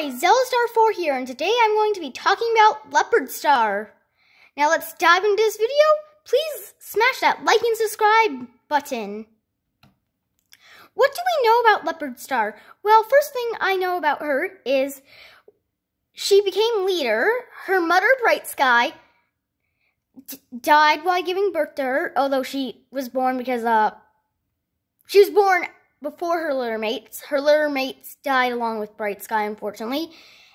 Hi, Zeldastar4 here, and today I'm going to be talking about Leopard Star. Now let's dive into this video. Please smash that like and subscribe button. What do we know about Leopard Star? Well, first thing I know about her is she became leader. Her mother, Bright Sky, died while giving birth to her, although she was born because uh, she was born before her litter mates. Her litter mates died along with Bright Sky, unfortunately.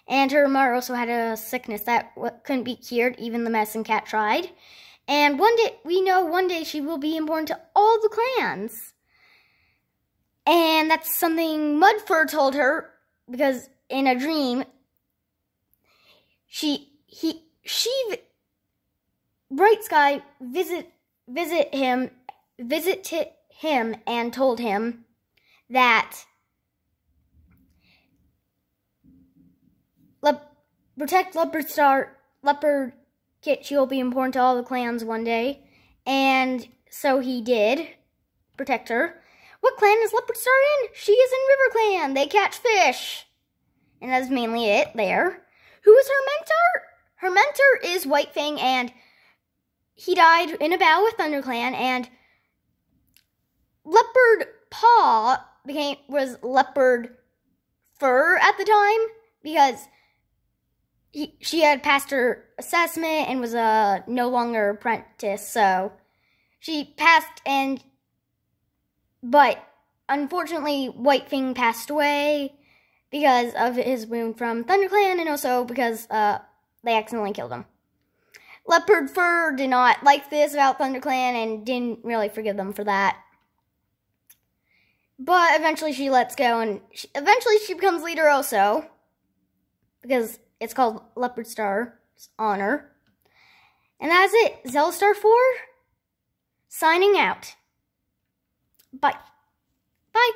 And her mother also had a sickness that couldn't be cured, even the medicine cat tried. And one day, we know one day she will be important to all the clans. And that's something Mudfur told her, because in a dream, she, he, she, Bright Sky visit, visit him, visited him and told him that Le protect Leopard Star, Leopard Kit, she will be important to all the clans one day. And so he did protect her. What clan is Leopard Star in? She is in River Clan. They catch fish. And that's mainly it there. Who is her mentor? Her mentor is White Fang, and he died in a battle with ThunderClan, and Leopard Paw became was leopard fur at the time because he, she had passed her assessment and was a no longer apprentice. So she passed and but unfortunately White Fang passed away because of his wound from ThunderClan and also because uh, they accidentally killed him. Leopard Fur did not like this about ThunderClan and didn't really forgive them for that. But eventually she lets go, and she, eventually she becomes leader also. Because it's called Leopard Star's honor. And that's it. Zeldastar 4, signing out. Bye. Bye.